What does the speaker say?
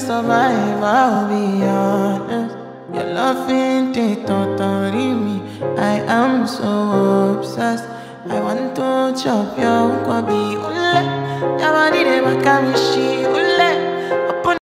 survive, I'll be honest. Your love ain't it, totally me. I am so obsessed. I want to chop your kwabi ule. Your body they make me shit.